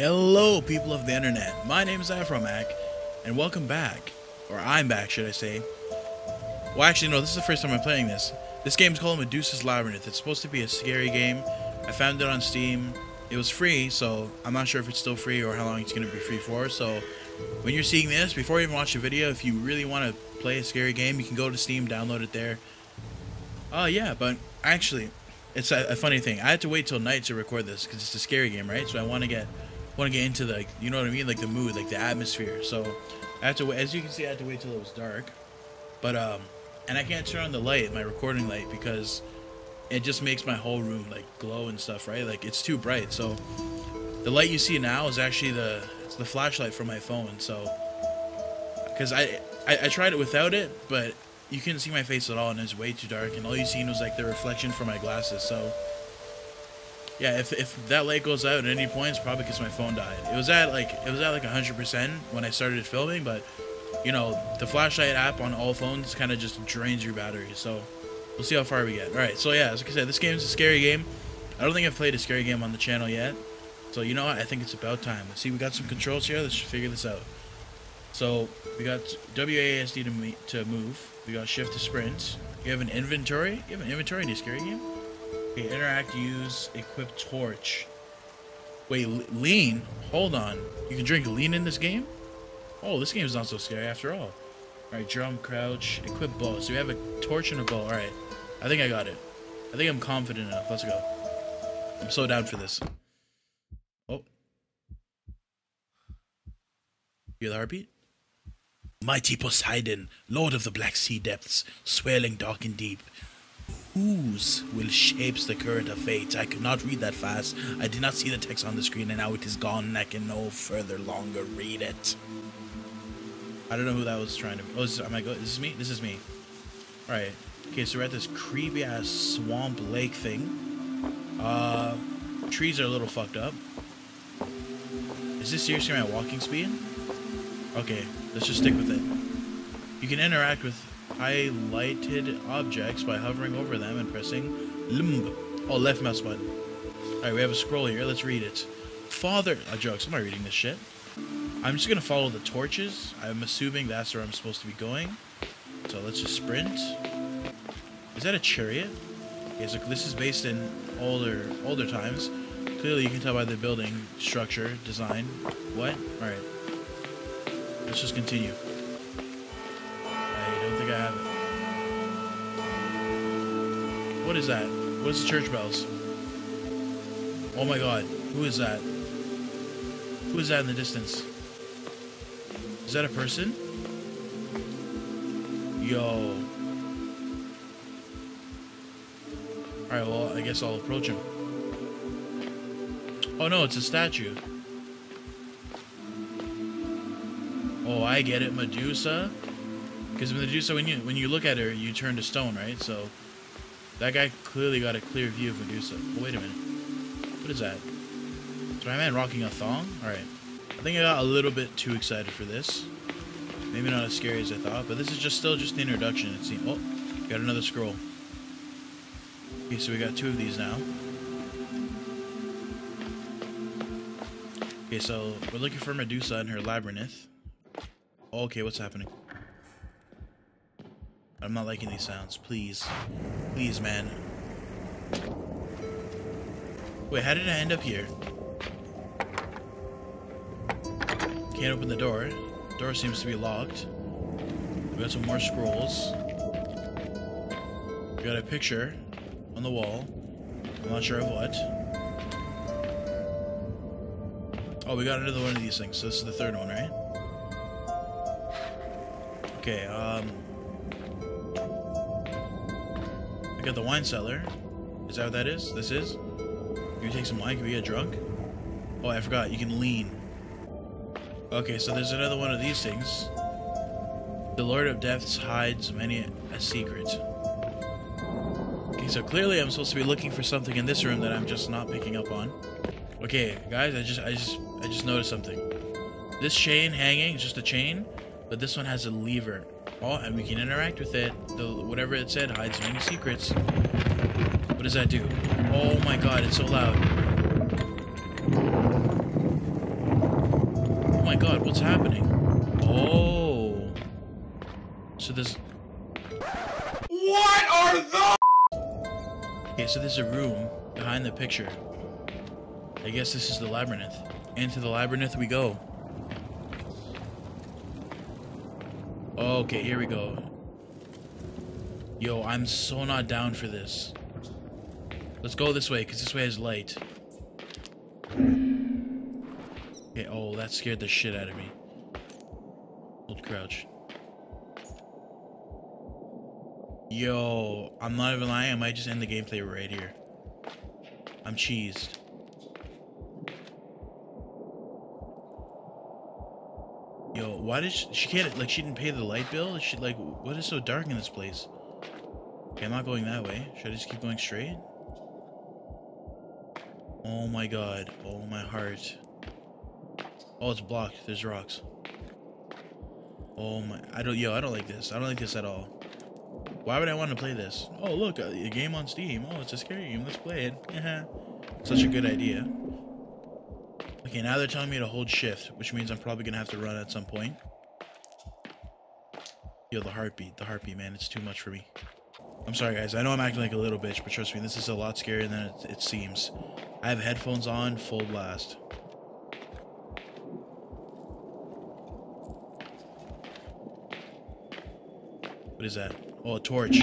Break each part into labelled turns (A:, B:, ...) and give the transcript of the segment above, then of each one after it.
A: Hello, people of the internet. My name is AphroMack, and welcome back. Or I'm back, should I say. Well, actually, no, this is the first time I'm playing this. This game is called Medusa's Labyrinth. It's supposed to be a scary game. I found it on Steam. It was free, so I'm not sure if it's still free or how long it's going to be free for. So, when you're seeing this, before you even watch the video, if you really want to play a scary game, you can go to Steam, download it there. Oh, uh, yeah, but actually, it's a, a, funny thing. I had to wait till night to record this because it's a scary game, right? So I want to get want to get into the, like, you know what I mean, like the mood, like the atmosphere. So I have to wait. As you can see, I had to wait till it was dark. But um, and I can't turn on the light, my recording light, because it just makes my whole room like glow and stuff, right? Like it's too bright. So the light you see now is actually the it's the flashlight from my phone. So because I, I I tried it without it, but you couldn't see my face at all, and it was way too dark, and all you seen was like the reflection from my glasses. So yeah, if, if that light goes out at any point, it's probably because my phone died. It was at like it was at like 100% when I started filming, but you know the flashlight app on all phones kind of just drains your battery. So we'll see how far we get. All right, so yeah, as I said, this game is a scary game. I don't think I've played a scary game on the channel yet. So you know what? I think it's about time. Let's see, we got some controls here. Let's figure this out. So we got WASD to, to move. We got shift to sprint. You have an inventory. You have an inventory in a scary game. Okay, interact, use, equip torch. Wait, lean? Hold on. You can drink lean in this game? Oh, this game is not so scary after all. Alright, drum, crouch, equip bow. So we have a torch and a bow. Alright. I think I got it. I think I'm confident enough. Let's go. I'm so down for this. Oh. You hear the heartbeat? Mighty Poseidon, Lord of the Black Sea depths, swirling dark and deep. Whose will shapes the current of fate? I could not read that fast. I did not see the text on the screen, and now it is gone, and I can no further longer read it. I don't know who that was trying to. Oh, am I go? This is me. This is me. All right. Okay, so we're at this creepy ass swamp lake thing. Uh, trees are a little fucked up. Is this seriously my walking speed? Okay, let's just stick with it. You can interact with highlighted objects by hovering over them and pressing LMB. Oh, left mouse button. Alright, we have a scroll here. Let's read it. Father... A joke. I'm not reading this shit. I'm just to follow the torches. I'm assuming that's where I'm supposed to be going. So let's just sprint. Is that a chariot? Okay, so this is based in older older times. Clearly you can tell by the building structure, design. What? Alright. Let's just continue. What is that? What is the church bells? Oh my god. Who is that? Who is that in the distance? Is that a person? Yo. Alright, well, I guess I'll approach him. Oh no, it's a statue. Oh, I get it, Medusa. Because Medusa, when you when you look at her, you turn to stone, right? So that guy clearly got a clear view of Medusa. Oh, wait a minute. What is that? Is my man rocking a thong? Alright. I think I got a little bit too excited for this. Maybe not as scary as I thought, but this is just still just the introduction, it seems. Oh, got another scroll. Okay, so we got two of these now. Okay, so we're looking for Medusa and her labyrinth. Okay, what's happening? I'm not liking these sounds. Please. Please, man. Wait, how did I end up here? Can't open the door. Door seems to be locked. We got some more scrolls. We got a picture on the wall. I'm not sure of what. Oh, we got another one of these things. So this is the third one, right? Okay, um... I got the wine cellar. Is that what that is? This is? Can you take some wine, can we get drunk? Oh, I forgot, you can lean. Okay, so there's another one of these things. The Lord of Depths hides many a secret. Okay, so clearly I'm supposed to be looking for something in this room that I'm just not picking up on. Okay, guys, I just I just I just noticed something. This chain hanging is just a chain, but this one has a lever. Oh, and we can interact with it. The whatever it said hides many secrets. What does that do? Oh my god, it's so loud. Oh my god, what's happening? Oh. So there's...
B: What are those?
A: Okay, so there's a room behind the picture. I guess this is the labyrinth. Into the labyrinth we go. Okay, here we go. Yo, I'm so not down for this. Let's go this way, because this way is light. Okay, oh, that scared the shit out of me. Hold crouch. Yo, I'm not even lying, I might just end the gameplay right here. I'm cheesed. Yo, why did she, she can't, like, she didn't pay the light bill? She, like, what is so dark in this place? Okay, I'm not going that way. Should I just keep going straight? Oh my god. Oh my heart. Oh, it's blocked. There's rocks. Oh my. I don't. Yo, I don't like this. I don't like this at all. Why would I want to play this? Oh, look. A, a game on Steam. Oh, it's a scary game. Let's play it. Such a good idea. Okay, now they're telling me to hold shift, which means I'm probably going to have to run at some point. Yo, the heartbeat. The heartbeat, man. It's too much for me. I'm sorry, guys. I know I'm acting like a little bitch, but trust me, this is a lot scarier than it, it seems. I have headphones on, full blast. What is that? Oh, a torch.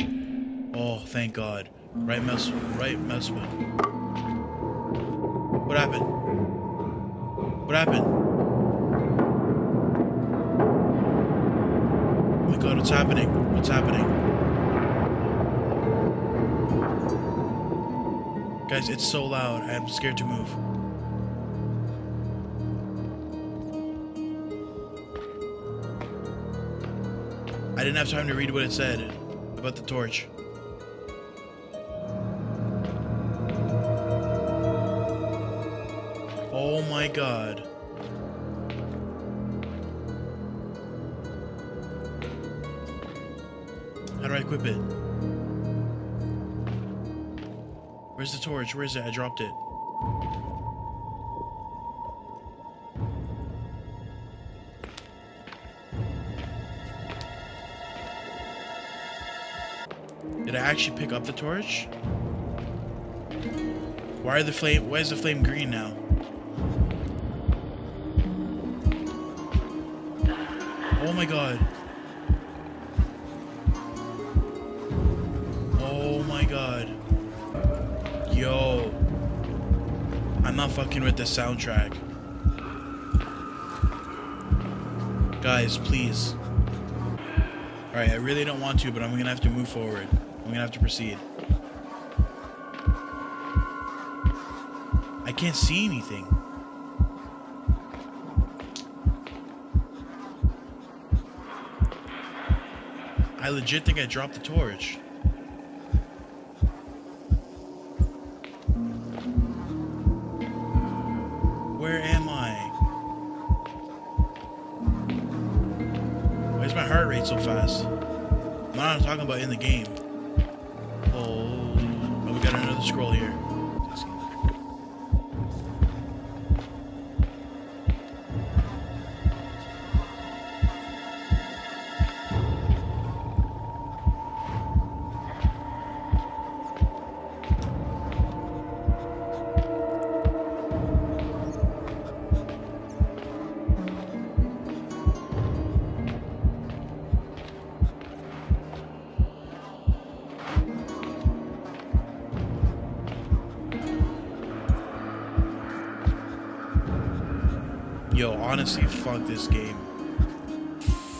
A: Oh, thank God. Right mouse, right mouse button. What happened? What happened? Oh my God, what's happening? What's happening? Guys, it's so loud. I'm scared to move. I didn't have time to read what it said about the torch. Oh my god. Torch? Where is it? I dropped it. Did I actually pick up the torch? Why are the flame why is the flame green now? Oh my god. Not fucking with the soundtrack. Guys, please. Alright, I really don't want to, but I'm gonna have to move forward. I'm gonna have to proceed. I can't see anything. I legit think I dropped the torch. So fast? Not talking about in the game. Oh, oh we got another scroll here.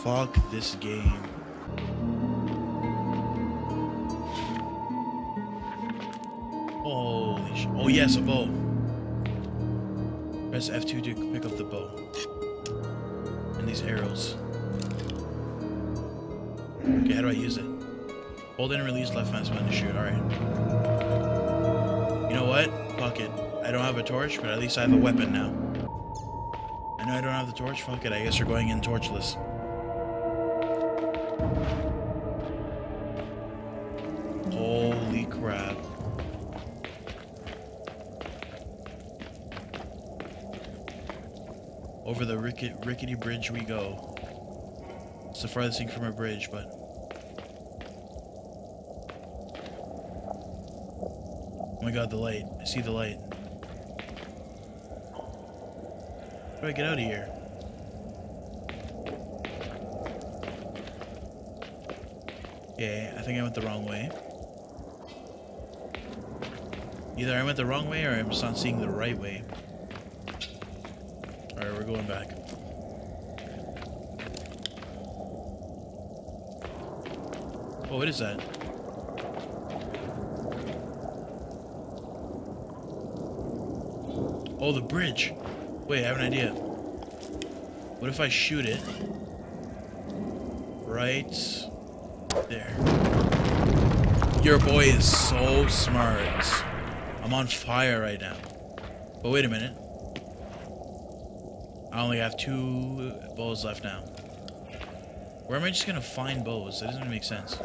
A: Fuck this game. Holy sh- Oh, yes, a bow. Press F2 to pick up the bow. And these arrows. Okay, how do I use it? Hold and release left mouse button to shoot. Alright. You know what? Fuck it. I don't have a torch, but at least I have a weapon now. I know I don't have the torch. Fuck it. I guess we're going in torchless. Over the rickety, rickety bridge we go. It's the farthest thing from a bridge, but... Oh my god, the light. I see the light. How do I get out of here? Yeah, I think I went the wrong way. Either I went the wrong way or I'm just not seeing the right way. Going back. Oh, what is that? Oh, the bridge. Wait, I have an idea. What if I shoot it? Right there. Your boy is so smart. I'm on fire right now. But wait a minute. I only have two bows left now. Where am I just gonna find bows? That doesn't make sense.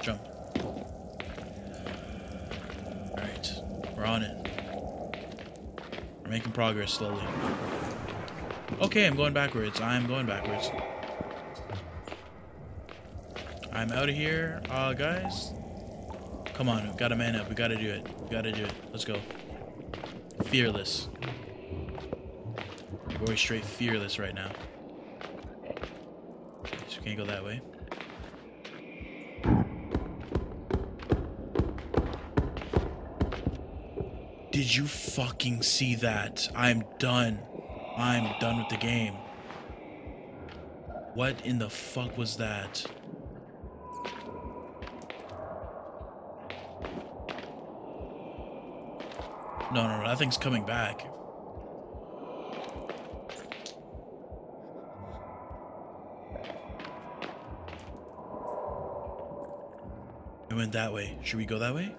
A: Jump. Alright. We're on it. We're making progress slowly. Okay, I'm going backwards. I'm going backwards. I'm out of here, uh, guys. Come on, we gotta man up. We gotta do it. We gotta do it. Let's go. Fearless. Going straight fearless right now. Okay, so we can't go that way. Did you fucking see that? I'm done. I'm done with the game. What in the fuck was that? No, no, no, that thing's coming back. We went that way. Should we go that way?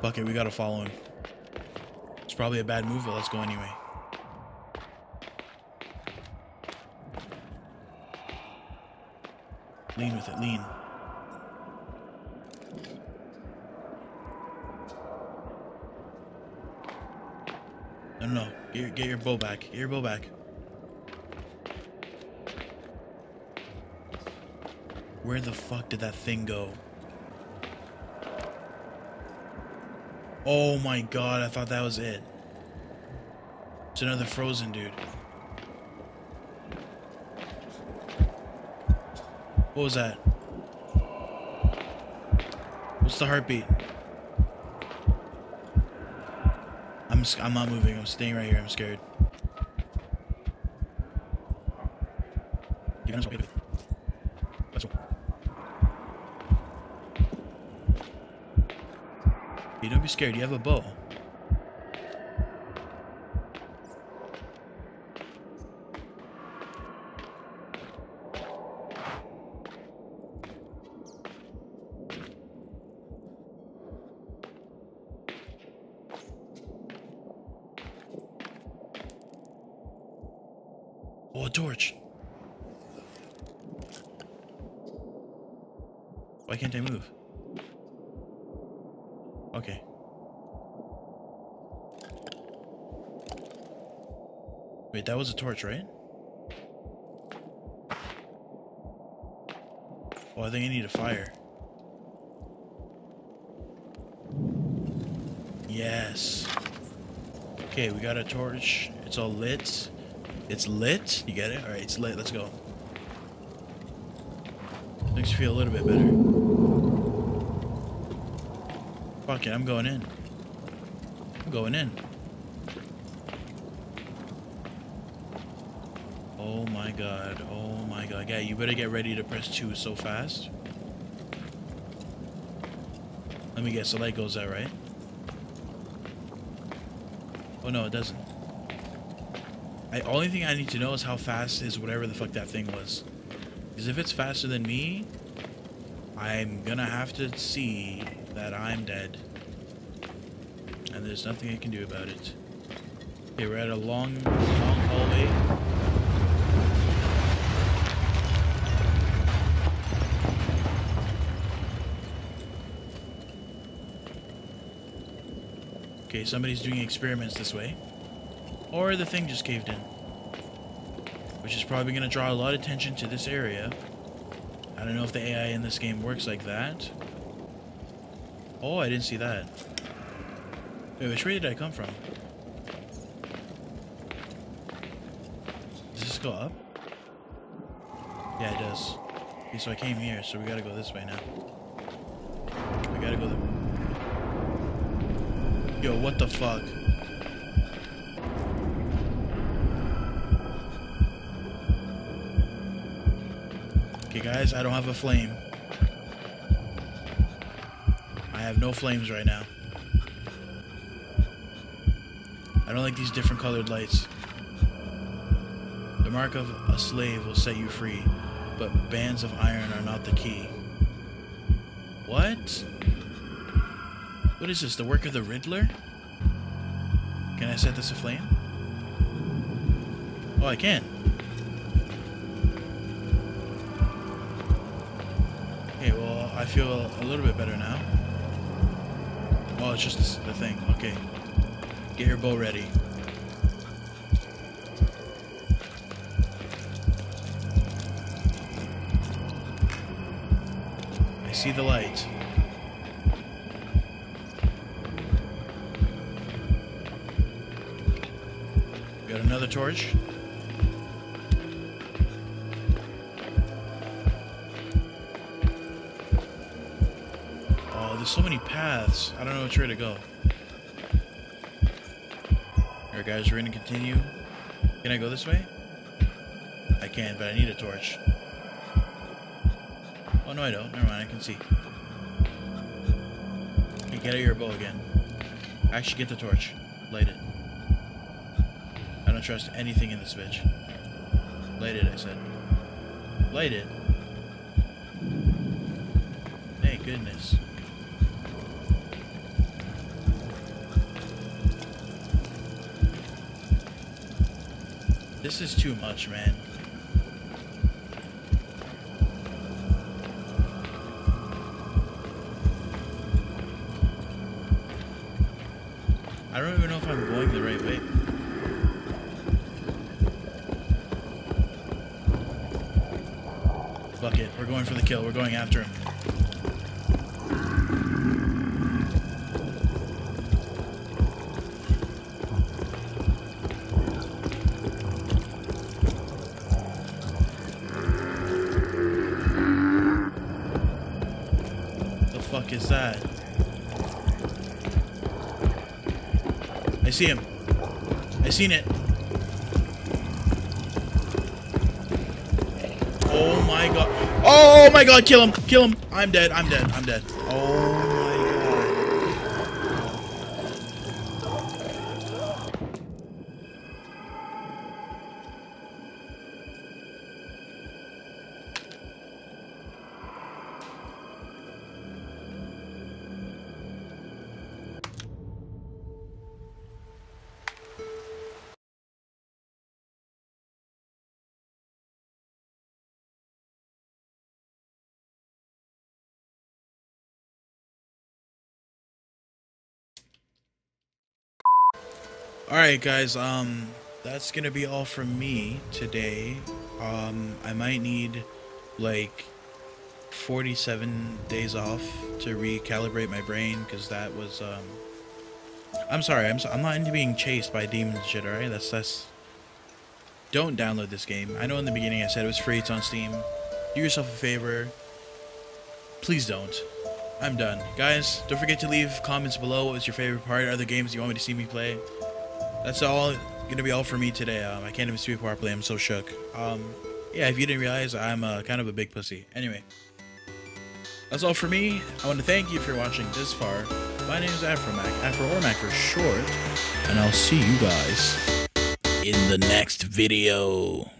A: Fuck it, we gotta follow him. It's probably a bad move, but let's go anyway. Lean with it, lean. No, no. Get your, get your bow back. Get your bow back. Where the fuck did that thing go? Oh my god, I thought that was it. It's another frozen dude. What was that? What's the heartbeat? I'm I'm not moving. I'm staying right here. I'm scared. Let's go. Hey, don't be scared. You have a bow. Oh, a torch. Why can't I move? Okay. Wait, that was a torch, right? Oh, I think I need a fire. Yes. Okay, we got a torch. It's all lit. It's lit. You get it? Alright, it's lit. Let's go. Makes you feel a little bit better. Fuck it, I'm going in. I'm going in. Oh my god. Oh my god. Yeah, you better get ready to press 2 so fast. Let me guess, the light goes out, right? Oh no, it doesn't. I only thing I need to know is how fast is whatever the fuck that thing was. Because if it's faster than me, I'm gonna have to see that I'm dead. And there's nothing I can do about it. Okay, we're at a long, long hallway. Okay, somebody's doing experiments this way. Or the thing just caved in. which is probably going to draw a lot of attention to this area. I don't know if the AI in this game works like that. Oh, I didn't see that. Wait, which way did I come from? Does this go up? Yeah, it does. Okay, so I came here, so we gotta go this way now. We gotta go the... Yo, what the fuck? Okay, guys, I don't have a flame. I have no flames right now. I don't like these different colored lights. The mark of a slave will set you free, but bands of iron are not the key. What? What is this, the work of the Riddler? Can I set this aflame? Oh, I can. Okay, well, I feel a little bit better now. Oh, it's just the thing. Okay. Get your bow ready. I see the light. Got another torch. There's so many paths. I don't know which way to go. Alright guys, we're gonna continue. Can I go this way? I can, but I need a torch. Oh no I don't. Never mind, I can see. Okay, get out your bow again. Actually get the torch. Light it. I don't trust anything in this bitch. Light it, I said. Light it. Thank goodness. This is too much, man. I don't even know if I'm going the right way. Fuck it. We're going for the kill. We're going after him. See him. I seen it. Oh my god. Oh my god, kill him. Kill him. I'm dead. I'm dead. I'm dead. Oh Alright guys, um that's gonna be all from me today. Um I might need like 47 days off to recalibrate my brain because that was um I'm sorry, I'm so, I'm not into being chased by demons shit, alright? That's that's don't download this game. I know in the beginning I said it was free, it's on Steam. Do yourself a favor. Please don't. I'm done. Guys, don't forget to leave comments below what was your favorite part, other games you want me to see me play. That's all gonna be all for me today. Um, I can't even speak properly. I'm so shook. Um, yeah, if you didn't realize, I'm uh, kind of a big pussy. Anyway, that's all for me. I want to thank you for watching this far. My name is AphroMack, Aphro or Mack for short, and I'll see you guys in the next video.